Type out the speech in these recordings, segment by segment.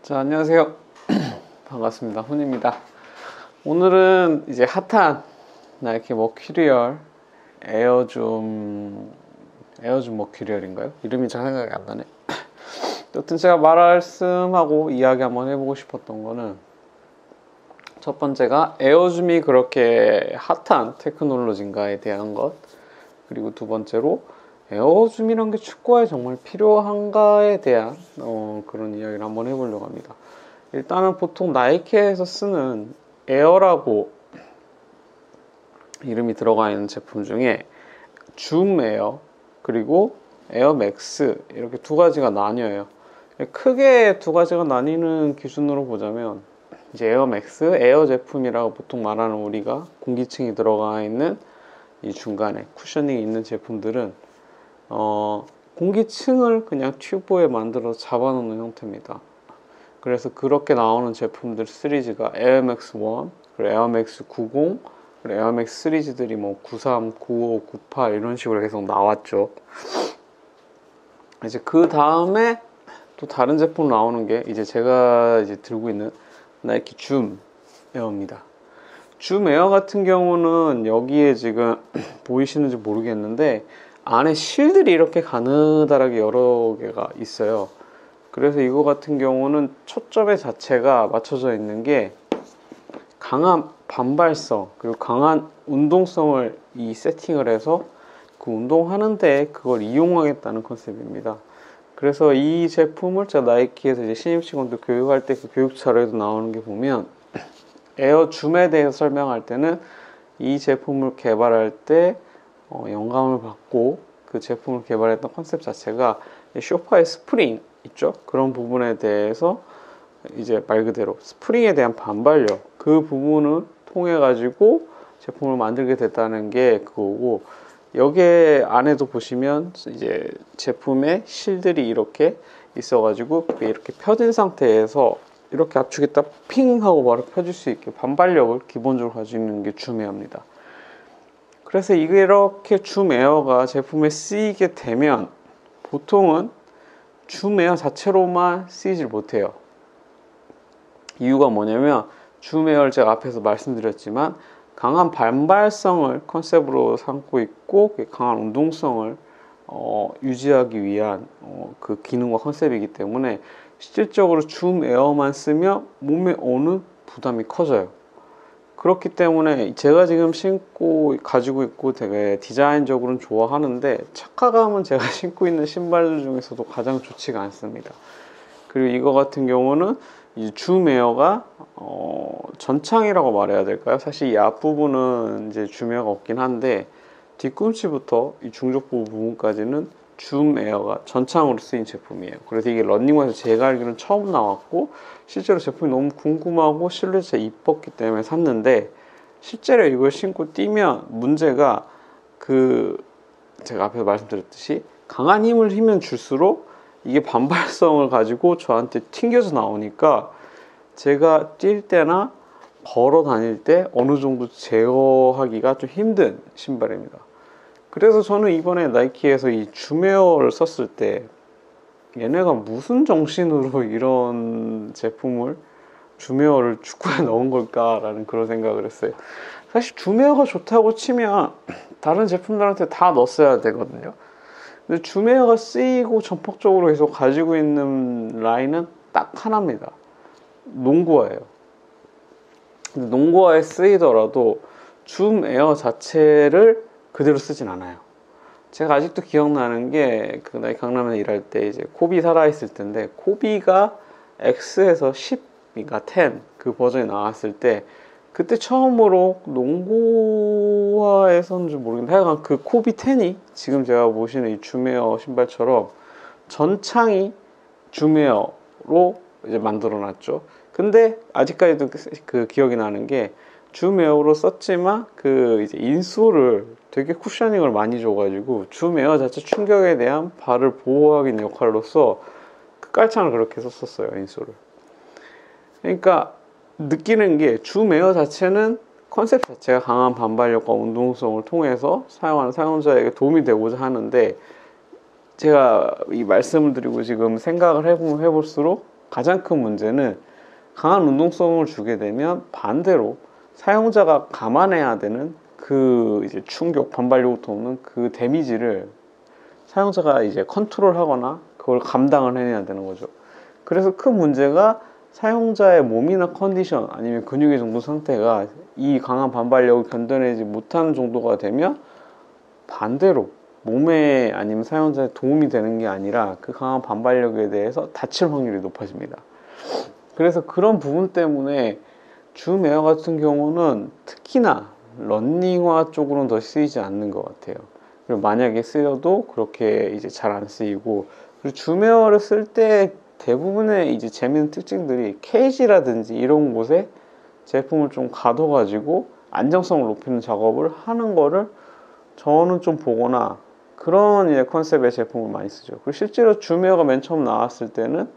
자, 안녕하세요. 반갑습니다. 훈입니다. 오늘은 이제 핫한 나이키 Mercurial Air Zoom Air Zoom Mercurial인가요? 이름이 잘 생각이 안 나네. 여튼 제가 말씀하고 이야기 한번 해보고 싶었던 거는 첫 번째가 Air Zoom이 그렇게 핫한 테크놀로지인가에 대한 것 그리고 두 번째로 Air Zoom이란 게 축구에 정말 필요한가에 대한 어, 그런 이야기를 한번 해보려고 합니다. 일단은 보통 나이키에서 쓰는 Air라고 이름이 들어가 있는 제품 중에 Zoom Air 그리고 에어 맥스 이렇게 두 가지가 나뉘어요. 크게 두 가지가 나뉘는 기준으로 보자면 이제 에어 맥스 에어 제품이라고 보통 말하는 우리가 공기층이 들어가 있는 이 중간에 cushioning이 있는 제품들은 어, 공기층을 그냥 튜브에 만들어 잡아놓는 형태입니다. 그래서 그렇게 나오는 제품들 시리즈가 에어맥스 1, 그리고 에어맥스 90, 그리고 에어맥스 시리즈들이 뭐 93, 95, 98 이런 식으로 계속 나왔죠. 이제 그 다음에 또 다른 제품 나오는 게 이제 제가 이제 들고 있는 나이키 Zoom Air입니다. Zoom Air 같은 경우는 여기에 지금 보이시는지 모르겠는데 안에 실들이 이렇게 가느다랗게 여러 개가 있어요. 그래서 이거 같은 경우는 초점의 자체가 맞춰져 있는 게 강한 반발성 그리고 강한 운동성을 이 세팅을 해서 그 운동하는데 그걸 이용하겠다는 컨셉입니다. 그래서 이 제품을 제가 나이키에서 이제 신입 직원들 교육할 때 그 교육 자료에도 나오는 게 보면 Air Zoom에 대해서 설명할 때는 이 제품을 개발할 때 어, 영감을 받고 그 제품을 개발했던 컨셉 자체가 쇼파의 스프링 있죠? 그런 부분에 대해서 이제 말 그대로 스프링에 대한 반발력 그 부분을 통해 가지고 제품을 만들게 됐다는 게 그거고 여기에 안에도 보시면 이제 제품의 실들이 이렇게 있어 가지고 이렇게 펴진 상태에서 이렇게 압축에 딱핑 하고 바로 펴질 수 있게 반발력을 기본적으로 가지고 있는 게 중요합니다. 그래서 이렇게 Zoom Air가 제품에 쓰이게 되면 보통은 Zoom Air 자체로만 쓰이질 못해요. 이유가 뭐냐면 Zoom Air를 제가 앞에서 말씀드렸지만 강한 반발성을 컨셉으로 삼고 있고 강한 운동성을 어, 유지하기 위한 어, 그 기능과 컨셉이기 때문에 실질적으로 줌 에어만 쓰면 몸에 오는 부담이 커져요. 그렇기 때문에 제가 지금 신고 가지고 있고 되게 디자인적으로는 좋아하는데 착화감은 제가 신고 있는 신발들 중에서도 가장 좋지가 않습니다. 그리고 이거 같은 경우는 에어가 어, 전창이라고 말해야 될까요? 사실 이 앞부분은 이제 줌 에어가 없긴 한데 뒤꿈치부터 이 중족부 부분까지는 줌 에어가 전창으로 쓰인 제품이에요. 그래서 이게 런닝화에서 제가 알기로는 처음 나왔고 실제로 제품이 너무 궁금하고 실루엣이 이뻤기 때문에 샀는데 실제로 이걸 신고 뛰면 문제가 그 제가 앞에서 말씀드렸듯이 강한 힘을 힘면 줄수록 이게 반발성을 가지고 저한테 튕겨서 나오니까 제가 뛸 때나 걸어 다닐 때 어느 정도 제어하기가 좀 힘든 신발입니다. 그래서 저는 이번에 나이키에서 이 주메어를 썼을 때 얘네가 무슨 정신으로 이런 제품을 주메어를 축구에 넣은 걸까라는 그런 생각을 했어요. 사실 주메어가 좋다고 치면 다른 제품들한테 다 넣었어야 되거든요. 근데 주메어가 쓰이고 전폭적으로 계속 가지고 있는 라인은 딱 하나입니다. 농구화예요. 근데 농구화에 쓰이더라도 Zoom Air 자체를 그대로 쓰진 않아요. 제가 아직도 기억나는 게 그 나이키 강남에 일할 때 이제 코비 살아있을 텐데 코비가 X에서 10, 그러니까 10 그 버전이 나왔을 때 그때 처음으로 농구화에서는 좀 모르겠는데 하여간 그 코비 10이 지금 제가 보시는 이 Zoom Air 신발처럼 전창이 Zoom Air로 이제 만들어 놨죠. 근데 아직까지도 그, 그 기억이 나는 게 줌에어로 썼지만 그 이제 인솔을 되게 쿠셔닝을 많이 줘가지고 줌에어 자체 충격에 대한 발을 보호하기 역할로서 그 깔창을 그렇게 썼었어요 인솔을. 그러니까 느끼는 게 줌에어 자체는 컨셉 자체가 강한 반발력과 운동성을 통해서 사용하는 사용자에게 도움이 되고자 하는데 제가 이 말씀을 드리고 지금 생각을 해보면 해볼수록 가장 큰 문제는 강한 운동성을 주게 되면 반대로 사용자가 감안해야 되는 그 이제 충격, 반발력부터 오는 그 데미지를 사용자가 이제 컨트롤하거나 그걸 감당을 해내야 되는 거죠. 그래서 큰 문제가 사용자의 몸이나 컨디션 아니면 근육의 정도 상태가 이 강한 반발력을 견뎌내지 못하는 정도가 되면 반대로 몸에 아니면 사용자에 도움이 되는 게 아니라 그 강한 반발력에 대해서 다칠 확률이 높아집니다. 그래서 그런 부분 때문에 Zoom Air 같은 경우는 특히나 런닝화 쪽으로는 더 쓰이지 않는 것 같아요. 그리고 만약에 쓰여도 그렇게 이제 잘 안 쓰이고 그리고 Zoom Air를 쓸 때 대부분의 이제 재미있는 특징들이 cage라든지 이런 곳에 제품을 좀 가둬가지고 안정성을 높이는 작업을 하는 거를 저는 좀 보거나 그런 이제 컨셉의 제품을 많이 쓰죠. 그리고 실제로 Zoom Air가 맨 처음 나왔을 때는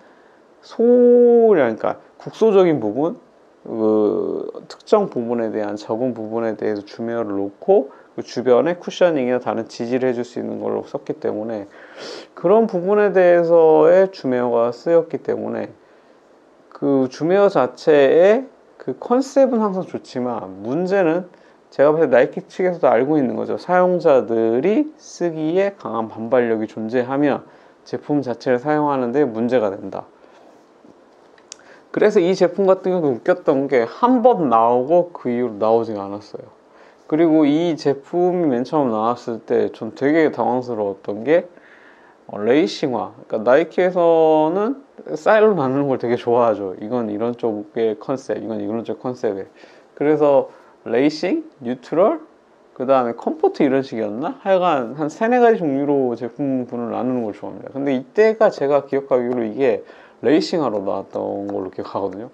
소량, 그러니까 국소적인 부분, 그 특정 부분에 대한 적은 부분에 대해서 줌웨어를 놓고 그 주변에 쿠셔닝이나 다른 지지를 해줄 수 있는 걸로 썼기 때문에 그런 부분에 대해서의 줌웨어가 쓰였기 때문에 그 줌웨어 자체의 그 컨셉은 항상 좋지만 문제는 제가 볼때 나이키 측에서도 알고 있는 거죠. 사용자들이 쓰기에 강한 반발력이 존재하면 제품 자체를 사용하는데 문제가 된다. 그래서 이 제품 같은 경우도 웃겼던 게 한 번 나오고 그 이후로 나오지가 않았어요. 그리고 이 제품이 맨 처음 나왔을 때 전 되게 당황스러웠던 게 어, 레이싱화. 그러니까 나이키에서는 silo 나누는 걸 되게 좋아하죠. 이건 이런 쪽의 컨셉, 이건 이런 쪽 컨셉에. 그래서 레이싱, neutral, 그 다음에 comfort 이런 식이었나? 하여간 한 세네 가지 종류로 제품군을 나누는 걸 좋아합니다. 근데 이때가 제가 기억하기로 이게 레이싱화로 나왔던 걸로 기억하거든요.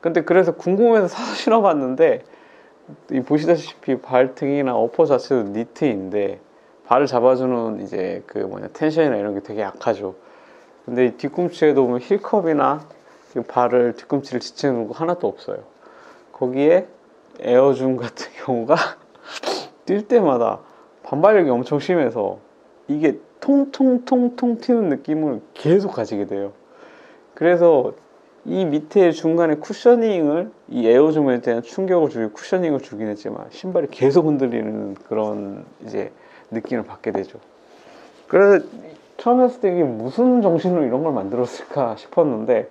근데 그래서 궁금해서 사서 신어봤는데 이 보시다시피 발등이나 upper 자체도 니트인데 발을 잡아주는 이제 그 뭐냐 텐션이나 이런 게 되게 약하죠. 근데 이 뒤꿈치에도 보면 heel cup이나 발을 뒤꿈치를 지지하는 거 하나도 없어요. 거기에 Air Zoom 같은 경우가 뛸 때마다 반발력이 엄청 심해서 이게 통통통통 튀는 느낌을 계속 가지게 돼요. 그래서 이 밑에 중간에 쿠셔닝을 이 에어줌에 대한 충격을 주기 쿠셔닝을 주긴 했지만 신발이 계속 흔들리는 그런 이제 느낌을 받게 되죠. 그래서 처음 했을 때 이게 무슨 정신으로 이런 걸 만들었을까 싶었는데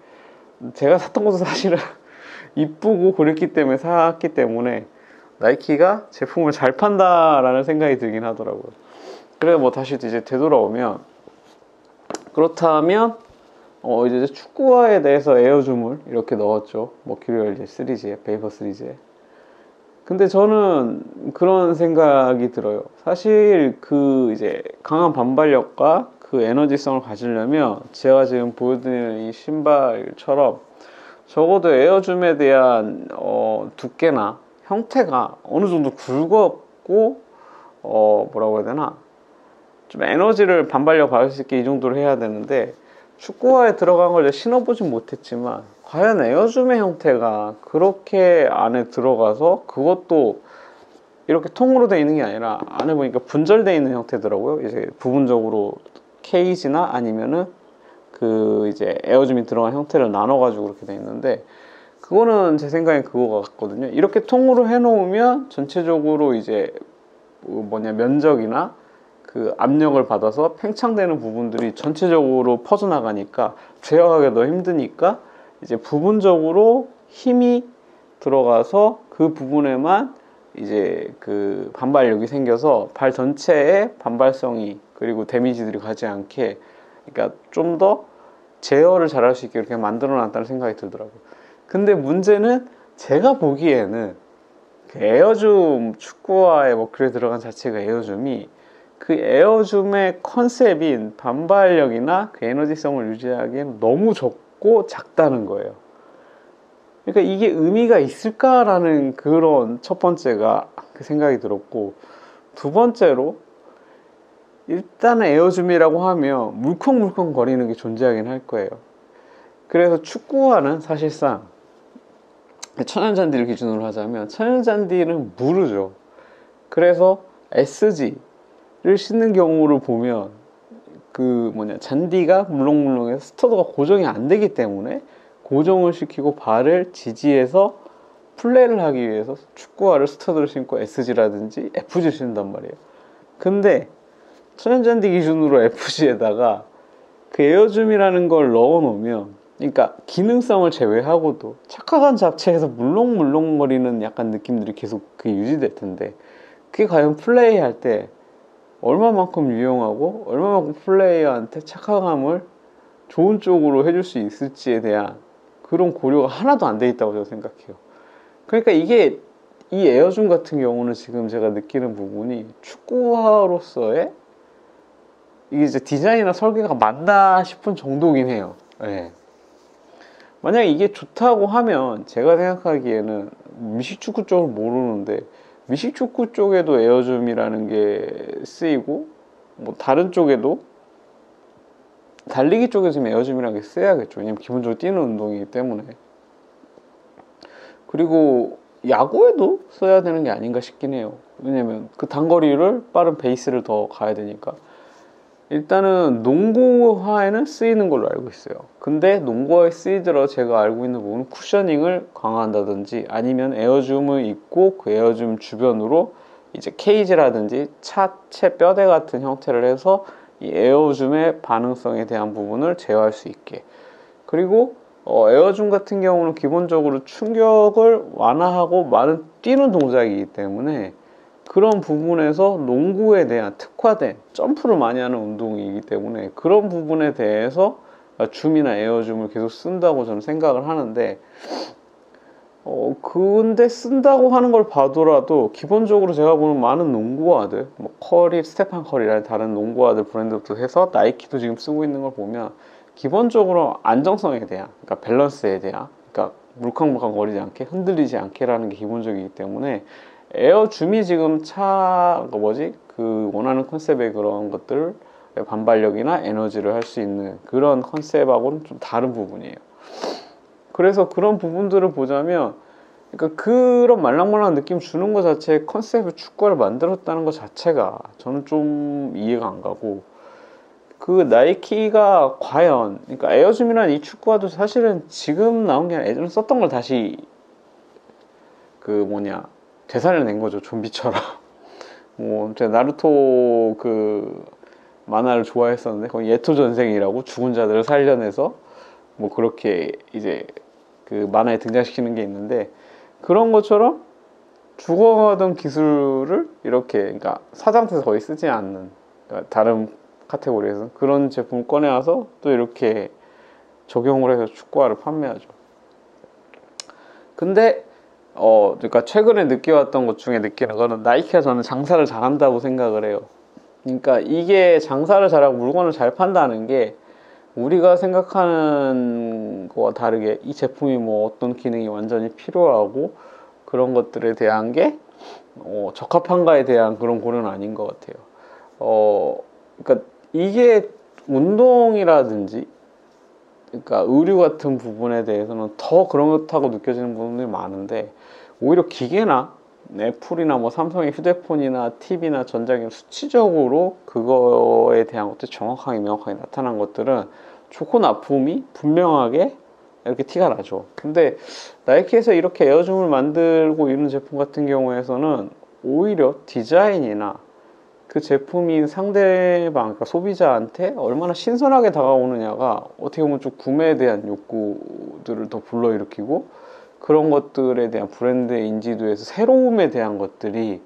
제가 샀던 것도 사실은 이쁘고 그랬기 때문에 샀기 때문에 나이키가 제품을 잘 판다라는 생각이 들긴 하더라고요. 그래 뭐 다시 이제 되돌아오면 그렇다면 어 이제 축구화에 대해서 에어줌을 이렇게 넣었죠. 머큐리얼 이제 시리즈에 베이퍼 시리즈에. 근데 저는 그런 생각이 들어요. 사실 그 이제 강한 반발력과 그 에너지성을 가지려면 제가 지금 보여드리는 이 신발처럼 적어도 에어줌에 대한 어, 두께나 형태가 어느 정도 굵었고 어, 뭐라고 해야 되나 좀 에너지를 반발력 받을 수 있게 이 정도로 해야 되는데 축구화에 들어간 걸 신어보진 못했지만 과연 에어줌의 형태가 그렇게 안에 들어가서 그것도 이렇게 통으로 되어 있는 게 아니라 안에 보니까 분절되어 있는 형태더라고요. 이제 부분적으로 케이지나 아니면은 그 이제 에어줌이 들어간 형태를 나눠가지고 그렇게 돼 있는데 그거는 제 생각엔 그거 같거든요. 이렇게 통으로 해놓으면 전체적으로 이제 뭐 뭐냐 면적이나 그 압력을 받아서 팽창되는 부분들이 전체적으로 퍼져나가니까 제어하기 더 힘드니까 이제 부분적으로 힘이 들어가서 그 부분에만 이제 그 반발력이 생겨서 발 전체에 반발성이 그리고 데미지들이 가지 않게 그러니까 좀 더 제어를 잘할 수 있게 이렇게 만들어 놨다는 생각이 들더라고요. 근데 문제는 제가 보기에는 그 에어줌 축구화에 뭐 글에 들어간 자체가 에어줌이 그 에어줌의 컨셉인 반발력이나 그 에너지성을 유지하기엔 너무 적고 작다는 거예요. 그러니까 이게 의미가 있을까라는 그런 첫 번째가 그 생각이 들었고 두 번째로 일단은 에어줌이라고 하면 물컹물컹 거리는 게 존재하긴 할 거예요. 그래서 축구화는 사실상 천연잔디를 기준으로 하자면 천연잔디는 무르죠. 그래서 SG 를 신는 경우를 보면 그 뭐냐 잔디가 물렁물렁해서 스터드가 고정이 안 되기 때문에 고정을 시키고 발을 지지해서 플레이를 하기 위해서 축구화를 스터드를 신고 SG라든지 FG를 신단 말이에요. 근데 천연잔디 기준으로 FG에다가 그 에어줌이라는 걸 넣어 놓으면 그러니까 기능성을 제외하고도 착화감 자체에서 물렁물렁거리는 약간 느낌들이 계속 그 유지될 텐데 그게 과연 플레이 할 때 얼마만큼 유용하고 얼마만큼 플레이어한테 착화감을 좋은 쪽으로 해줄 수 있을지에 대한 그런 고려가 하나도 안 돼 있다고 저는 생각해요. 그러니까 이게 이 에어줌 같은 경우는 지금 제가 느끼는 부분이 축구화로서의 이게 이제 디자인이나 설계가 맞나 싶은 정도긴 해요. 네. 만약에 이게 좋다고 하면 제가 생각하기에는 미식축구 쪽을 모르는데 미식축구 쪽에도 에어줌이라는 게 쓰이고 뭐 다른 쪽에도 달리기 쪽에 지금 에어줌이라는 게 쓰여야겠죠. 왜냐면 기본적으로 뛰는 운동이기 때문에. 그리고 야구에도 써야 되는 게 아닌가 싶긴 해요. 왜냐면 그 단거리를 빠른 베이스를 더 가야 되니까. 일단은 농구화에는 쓰이는 걸로 알고 있어요. 근데 농구화에 쓰이더라 제가 알고 있는 부분은 cushioning을 강화한다든지 아니면 에어줌을 입고 그 에어줌 주변으로 이제 cage라든지 차체 뼈대 같은 형태를 해서 이 에어줌의 반응성에 대한 부분을 제어할 수 있게 그리고 어, 에어줌 같은 경우는 기본적으로 충격을 완화하고 많은 뛰는 동작이기 때문에 그런 부분에서 농구에 대한 특화된 점프를 많이 하는 운동이기 때문에 그런 부분에 대해서 줌이나 에어줌을 계속 쓴다고 저는 생각을 하는데 어 근데 쓴다고 하는 걸 봐더라도 기본적으로 제가 보는 많은 농구화들 뭐 커리, 스테판 커리라는 다른 농구화들 브랜드부터 해서 나이키도 지금 쓰고 있는 걸 보면 기본적으로 안정성에 대한 그러니까 밸런스에 대한 그러니까 물컹물컹 거리지 않게 흔들리지 않게라는 게 기본적이기 때문에 에어줌이 지금 차, 그 뭐지? 그 원하는 컨셉의 그런 것들, 반발력이나 에너지를 할 수 있는 그런 컨셉하고는 좀 다른 부분이에요. 그래서 그런 부분들을 보자면, 그러니까 그런 말랑말랑한 느낌 주는 것 자체에 컨셉의 축구를 만들었다는 것 자체가 저는 좀 이해가 안 가고, 그 나이키가 과연, 그러니까 에어줌이라는 이 축구화도 사실은 지금 나온 게 아니라 예전에 썼던 걸 다시 그 뭐냐, 되살려 낸 거죠 좀비처럼 뭐 제가 나루토 그 만화를 좋아했었는데 거기 예토 전생이라고 죽은 자들을 살려내서 뭐 그렇게 이제 그 만화에 등장시키는 게 있는데 그런 것처럼 죽어가던 기술을 이렇게 그러니까 사장태에서 거의 쓰지 않는 그러니까 다른 카테고리에서 그런 제품을 꺼내와서 또 이렇게 적용을 해서 축구화를 판매하죠. 근데 어, 그러니까 최근에 느껴왔던 것 중에 느끼는 거는 나이키가 저는 장사를 잘한다고 생각을 해요. 그러니까 이게 장사를 잘하고 물건을 잘 판다는 게 우리가 생각하는 거와 다르게 이 제품이 뭐 어떤 기능이 완전히 필요하고 그런 것들에 대한 게 어, 적합한가에 대한 그런 고려는 아닌 것 같아요. 어, 그러니까 이게 운동이라든지 그러니까 의류 같은 부분에 대해서는 더 그렇다고 느껴지는 부분들이 많은데 오히려 기계나 애플이나 뭐 삼성의 휴대폰이나 TV나 전자기기 수치적으로 그거에 대한 것들 정확하게 명확하게 나타난 것들은 좋고 나쁨이 분명하게 이렇게 티가 나죠. 근데 나이키에서 이렇게 에어줌을 만들고 이런 제품 같은 경우에서는 오히려 디자인이나 그 제품이 상대방, 그러니까 소비자한테 얼마나 신선하게 다가오느냐가 어떻게 보면 좀 구매에 대한 욕구들을 더 불러일으키고 그런 것들에 대한 브랜드 인지도에서 새로움에 대한 것들이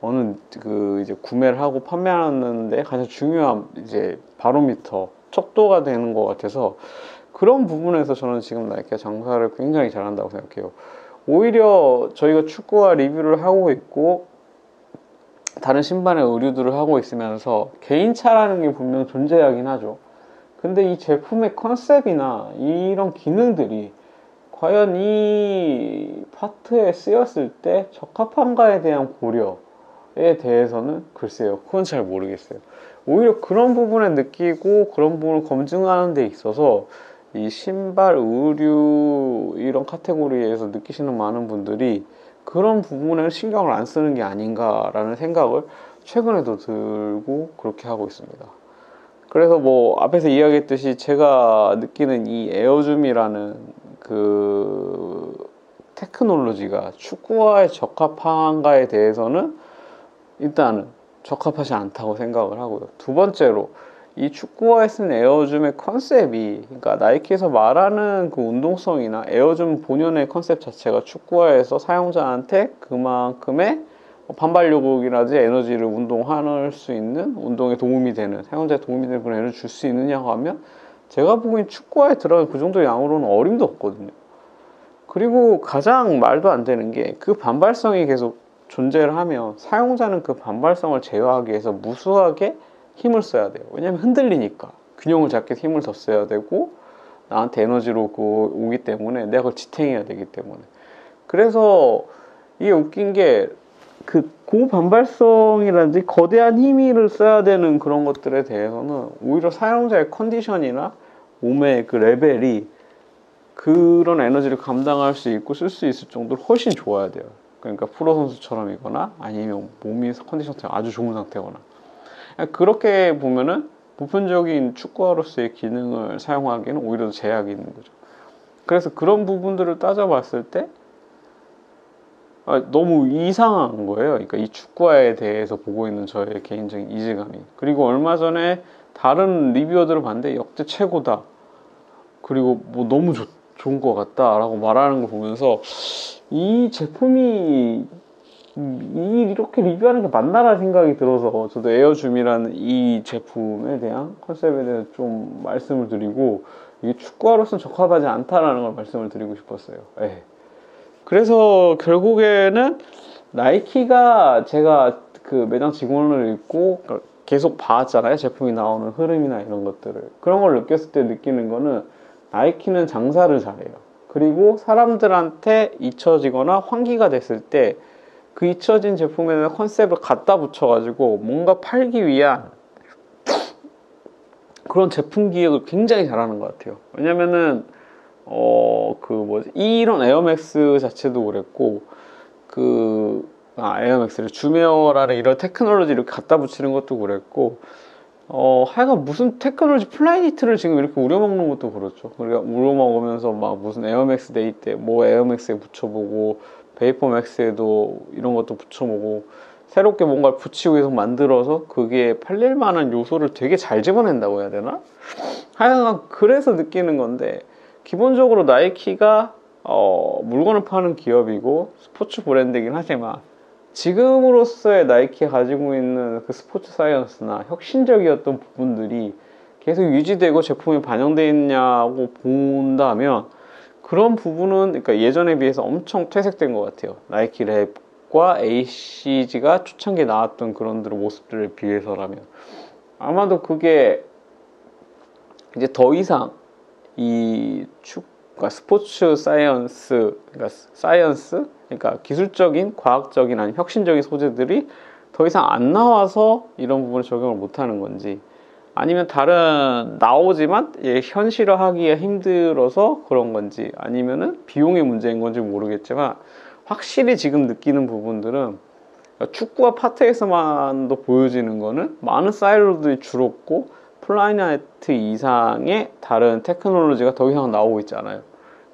어느 그 이제 구매를 하고 판매하는데 가장 중요한 이제 바로미터 척도가 되는 것 같아서 그런 부분에서 저는 지금 나이키가 장사를 굉장히 잘한다고 생각해요. 오히려 저희가 축구와 리뷰를 하고 있고 다른 신발의 의류들을 하고 있으면서 개인차라는 게 분명 존재하긴 하죠. 근데 이 제품의 컨셉이나 이런 기능들이 과연 이 파트에 쓰였을 때 적합한가에 대한 고려에 대해서는 글쎄요. 그건 잘 모르겠어요. 오히려 그런 부분에 느끼고 그런 부분을 검증하는 데 있어서 이 신발, 의류 이런 카테고리에서 느끼시는 많은 분들이 그런 부분에 신경을 안 쓰는 게 아닌가라는 생각을 최근에도 들고 그렇게 하고 있습니다. 그래서 뭐 앞에서 이야기했듯이 제가 느끼는 이 에어줌이라는 그 테크놀로지가 축구화에 적합한가에 대해서는 일단은 적합하지 않다고 생각을 하고요. 두 번째로 이 축구화에 쓴 에어줌의 컨셉이 그러니까 나이키에서 말하는 그 운동성이나 에어줌 본연의 컨셉 자체가 축구화에서 사용자한테 그만큼의 반발력이라든지 에너지를 운동할 수 있는 운동에 도움이 되는 사용자에 도움이 되는 그런 에너지 줄수 있느냐고 하면 제가 보기엔 축구화에 들어간 그 정도 양으로는 어림도 없거든요. 그리고 가장 말도 안 되는 게 그 반발성이 계속 존재를 하면 사용자는 그 반발성을 제어하기 위해서 무수하게 힘을 써야 돼요. 왜냐면 흔들리니까 균형을 위해서 힘을 더 써야 되고 나한테 에너지로 그 오기 때문에 내가 그걸 지탱해야 되기 때문에 그래서 이게 웃긴 게 그 고반발성이라든지 거대한 힘을 써야 되는 그런 것들에 대해서는 오히려 사용자의 컨디션이나 몸의 그 레벨이 그런 에너지를 감당할 수 있고 쓸 수 있을 정도로 훨씬 좋아야 돼요. 그러니까 프로 선수처럼이거나 아니면 몸이 컨디션 이 아주 좋은 상태거나 그렇게 보면은 보편적인 축구화로서의 기능을 사용하기에는 오히려 제약이 있는 거죠. 그래서 그런 부분들을 따져봤을 때 아, 너무 이상한 거예요. 그러니까 이 축구화에 대해서 보고 있는 저의 개인적인 이질감이. 그리고 얼마 전에 다른 리뷰어들을 봤는데 역대 최고다. 그리고 뭐 너무 좋, 좋은 것 같다라고 말하는 걸 보면서 이 제품이 이렇게 리뷰하는 게 맞나라는 생각이 들어서 저도 에어줌이라는 이 제품에 대한 컨셉에 대해서 좀 말씀을 드리고 이게 축구화로서는 적합하지 않다라는 걸 말씀을 드리고 싶었어요. 네. 그래서 결국에는 나이키가 제가 그 매장 직원을 읽고 계속 봐왔잖아요. 제품이 나오는 흐름이나 이런 것들을. 그런 걸 느꼈을 때 느끼는 거는 나이키는 장사를 잘해요. 그리고 사람들한테 잊혀지거나 환기가 됐을 때 그 잊혀진 제품에는 컨셉을 갖다 붙여가지고 뭔가 팔기 위한 그런 제품 기획을 굉장히 잘하는 것 같아요. 왜냐면은 어 그 뭐지 이런 에어맥스 자체도 그랬고 그 아, 에어맥스를 줌에어라는 이런 테크놀로지를 갖다 붙이는 것도 그랬고 어 하여간 무슨 테크놀로지 플라이니트를 지금 이렇게 우려먹는 것도 그렇죠. 우리가 우려먹으면서 막 무슨 에어맥스 데이 때 뭐 에어맥스에 붙여보고 베이퍼맥스에도 이런 것도 붙여보고 새롭게 뭔가를 붙이고 계속 만들어서 그게 팔릴 만한 요소를 되게 잘 집어낸다고 해야 되나? 하여간 그래서 느끼는 건데 기본적으로 나이키가 어, 물건을 파는 기업이고 스포츠 브랜드이긴 하지만 지금으로서의 나이키가 가지고 있는 그 sports science나 혁신적이었던 부분들이 계속 유지되고 제품에 반영되어 있냐고 본다면 그런 부분은 그러니까 예전에 비해서 엄청 퇴색된 것 같아요. 나이키 랩과 ACG가 초창기에 나왔던 그런 모습들에 비해서라면 아마도 그게 이제 더 이상 이 축, 그러니까 sports science, 그러니까 science, 그러니까 기술적인, 과학적인 아니 혁신적인 소재들이 더 이상 안 나와서 이런 부분을 적용을 못 하는 건지 아니면 다른 나오지만 예, 현실화하기가 힘들어서 그런 건지 아니면은 비용의 문제인 건지 모르겠지만 확실히 지금 느끼는 부분들은 축구화 파트에서만도 보여지는 거는 많은 silo들이 줄었고 플라이니트 이상의 다른 테크놀로지가 더 이상 나오고 있지 않아요.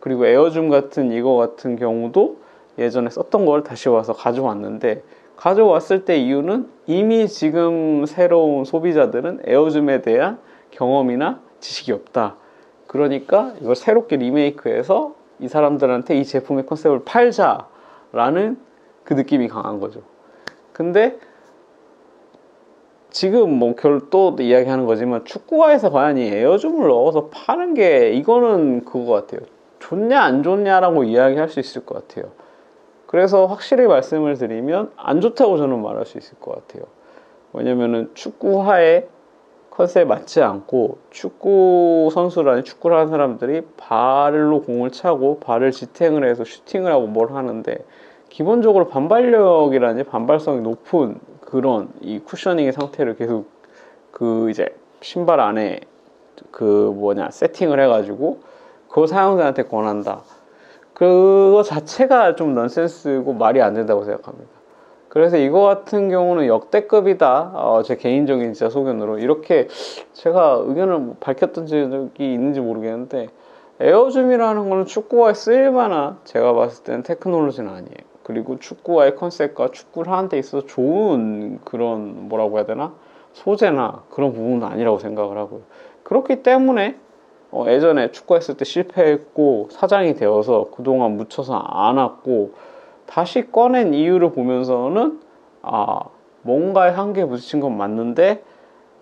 그리고 에어줌 같은 이거 같은 경우도 예전에 썼던 걸 다시 와서 가져왔는데 가져왔을 때 이유는 이미 지금 새로운 소비자들은 에어줌에 대한 경험이나 지식이 없다. 그러니까 이걸 새롭게 리메이크해서 이 사람들한테 이 제품의 컨셉을 팔자라는 그 느낌이 강한 거죠. 근데 지금 뭐 결 또 이야기하는 거지만 축구화에서 과연 이 에어줌을 넣어서 파는 게 이거는 그거 같아요. 좋냐 안 좋냐라고 이야기할 수 있을 것 같아요. 그래서 확실히 말씀을 드리면 안 좋다고 저는 말할 수 있을 것 같아요. 왜냐면은 축구화의 컨셉에 맞지 않고 축구 선수라는 축구를 하는 사람들이 발로 공을 차고 발을 지탱을 해서 슈팅을 하고 뭘 하는데 기본적으로 반발력이라는 반발성이 높은 그런 이 쿠셔닝의 상태를 계속 그 이제 신발 안에 그 뭐냐 세팅을 해가지고 그걸 사용자한테 권한다. 그거 자체가 좀 넌센스고 말이 안 된다고 생각합니다. 그래서 이거 같은 경우는 역대급이다. 어, 제 개인적인 진짜 소견으로 이렇게 제가 의견을 밝혔던 적이 있는지 모르겠는데 에어줌이라는 거는 축구화에 쓰일 만한 제가 봤을 때는 테크놀로지는 아니에요. 그리고 축구화의 컨셉과 축구를 하는 데 있어서 좋은 그런 뭐라고 해야 되나 소재나 그런 부분은 아니라고 생각을 하고요. 그렇기 때문에 어, 예전에 축구했을 때 실패했고 사장이 되어서 그동안 묻혀서 안 왔고 다시 꺼낸 이유를 보면서는 아 뭔가에 한계에 부딪힌 건 맞는데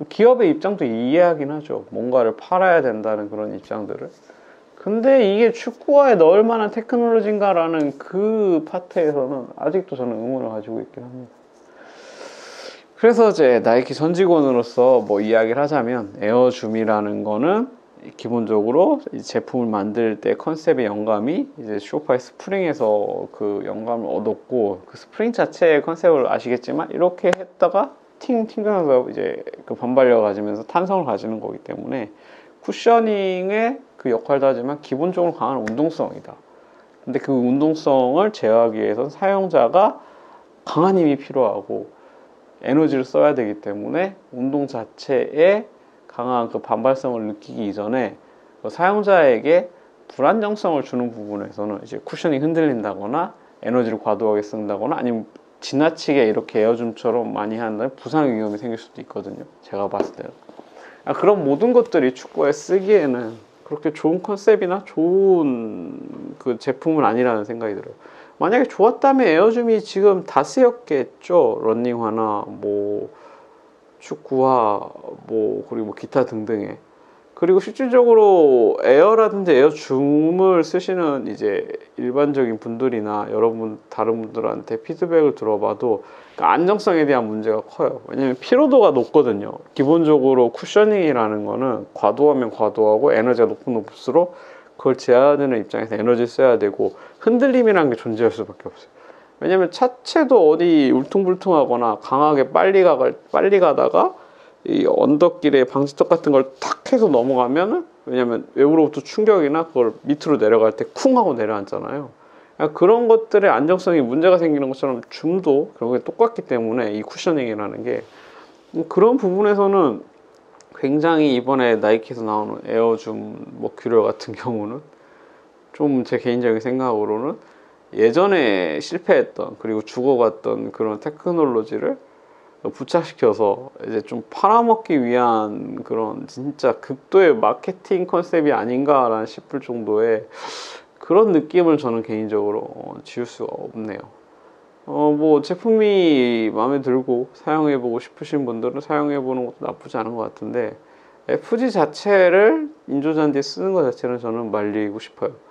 기업의 입장도 이해하긴 하죠. 뭔가를 팔아야 된다는 그런 입장들을. 근데 이게 축구화에 넣을 만한 테크놀로지인가라는 그 파트에서는 아직도 저는 의문을 가지고 있긴 합니다. 그래서 이제 나이키 전 직원으로서 뭐 이야기를 하자면 에어줌이라는 거는 기본적으로 제품을 만들 때 컨셉의 영감이 이제 쇼파의 스프링에서 그 영감을 얻었고 그 스프링 자체의 컨셉을 아시겠지만 이렇게 했다가 팅 튕겨나서 이제 그 반발력을 가지면서 탄성을 가지는 거기 때문에 cushioning의 그 역할도 하지만 기본적으로 강한 운동성이다. 근데 그 운동성을 제어하기 위해서는 사용자가 강한 힘이 필요하고 에너지를 써야 되기 때문에 운동 자체에 강한 그 반발성을 느끼기 이전에 그 사용자에게 불안정성을 주는 부분에서는 이제 쿠션이 흔들린다거나 에너지를 과도하게 쓴다거나 아니면 지나치게 이렇게 에어줌처럼 많이 한다면 부상 위험이 생길 수도 있거든요. 제가 봤을 때는. 아, 그런 모든 것들이 축구에 쓰기에는 그렇게 좋은 컨셉이나 좋은 그 제품은 아니라는 생각이 들어요. 만약에 좋았다면 에어줌이 지금 다 쓰였겠죠. 런닝화나 뭐 축구화 뭐 그리고 뭐 기타 등등에 그리고 실질적으로 에어라든지 에어 줌을 쓰시는 이제 일반적인 분들이나 여러분 다른 분들한테 피드백을 들어봐도 그 안정성에 대한 문제가 커요. 왜냐면 피로도가 높거든요. 기본적으로 cushioning이라는 거는 과도하면 과도하고 에너지가 높은 높을수록 그걸 제어하는 입장에서 에너지 써야 되고 흔들림이라는 게 존재할 수밖에 없어요. 왜냐면 차체도 어디 울퉁불퉁하거나 강하게 빨리 가 빨리 가다가 이 언덕길에 방지턱 같은 걸 탁 해서 넘어가면은 왜냐면 외부로부터 충격이나 그걸 밑으로 내려갈 때 쿵 하고 내려앉잖아요. 그러니까 그런 것들의 안정성이 문제가 생기는 것처럼 줌도 결국에 똑같기 때문에 이 쿠셔닝이라는 게 그런 부분에서는 굉장히 이번에 나이키에서 나오는 에어줌 뭐 큐럴 같은 경우는 좀 제 개인적인 생각으로는 예전에 실패했던 그리고 죽어갔던 그런 테크놀로지를 부착시켜서 이제 좀 팔아먹기 위한 그런 진짜 극도의 마케팅 컨셉이 아닌가라는 싶을 정도의 그런 느낌을 저는 개인적으로 어, 지울 수가 없네요. 어, 뭐 제품이 마음에 들고 사용해보고 싶으신 분들은 사용해보는 것도 나쁘지 않은 것 같은데 FG 자체를 인조잔디에 쓰는 것 자체는 저는 말리고 싶어요.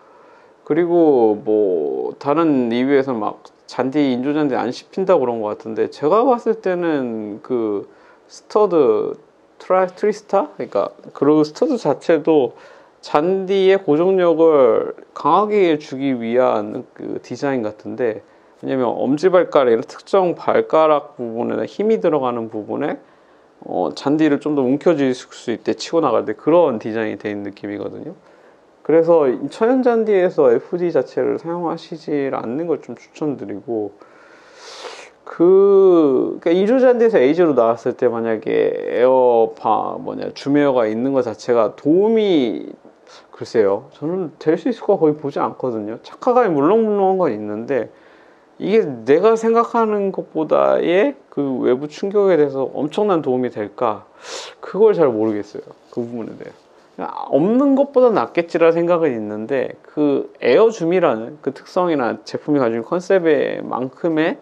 그리고 뭐 다른 리뷰에서 막 잔디 인조잔디 안 씹힌다고 그런 것 같은데 제가 봤을 때는 그 스터드 트라, 트리스타 그러니까 그 스터드 자체도 잔디의 고정력을 강하게 주기 위한 그 디자인 같은데 왜냐면 엄지발가락 이런 특정 발가락 부분에 힘이 들어가는 부분에 어, 잔디를 좀 더 움켜쥘 수 있게 치고 나갈 때 그런 디자인이 된 느낌이거든요. 그래서 천연잔디에서 FD 자체를 사용하시지 않는 걸 좀 추천드리고 그 그러니까 이조잔디에서 에이즈로 나왔을 때 만약에 에어파 뭐냐 줌에어가 있는 것 자체가 도움이 글쎄요 저는 될 수 있을 거 거의 보지 않거든요. 착화감이 물렁물렁한 건 있는데 이게 내가 생각하는 것보다의 그 외부 충격에 대해서 엄청난 도움이 될까? 그걸 잘 모르겠어요. 그 부분에 대해 없는 것보다 낫겠지라 생각은 있는데 그 에어줌이라는 그 특성이나 제품이 가진 컨셉의 만큼의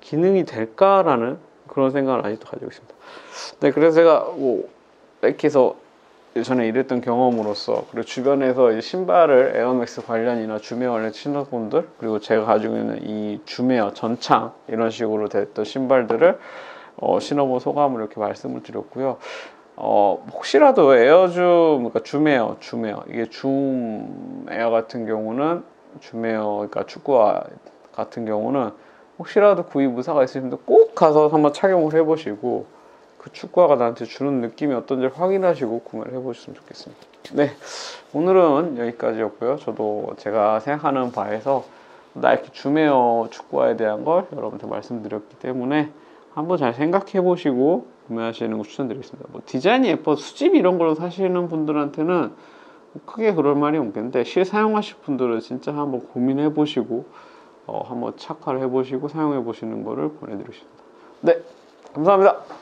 기능이 될까라는 그런 생각을 아직도 가지고 있습니다. 네, 그래서 제가 뭐 이렇게 해서 전에 일했던 경험으로서 그리고 주변에서 신발을 에어맥스 관련이나 줌에어 관련 신는 분들 그리고 제가 가지고 있는 이 줌에어 전장 이런 식으로 됐던 신발들을 어, 신어본 소감을 이렇게 말씀을 드렸고요. 어, 혹시라도 Air Zoom, 그러니까 Zoom Air, Zoom Air. 이게 Zoom Air 같은 경우는, Zoom Air, 그러니까 축구화 같은 경우는 혹시라도 구입 의사가 있으시면 꼭 가서 한번 착용을 해보시고, 그 축구화가 나한테 주는 느낌이 어떤지 확인하시고 구매를 해보셨으면 좋겠습니다. 네. 오늘은 여기까지였고요. 저도 제가 생각하는 바에서 나이키 줌에어 축구화에 대한 걸 여러분한테 말씀드렸기 때문에 한번 잘 생각해 보시고 구매하시는 거 추천드리겠습니다. 뭐 디자인이 예뻐 수집 이런 걸로 사시는 분들한테는 크게 그럴 말이 없겠는데 실 사용하실 분들은 진짜 한번 고민해 보시고 어, 한번 착화를 해 보시고 사용해 보시는 거를 보내드리겠습니다. 네, 감사합니다.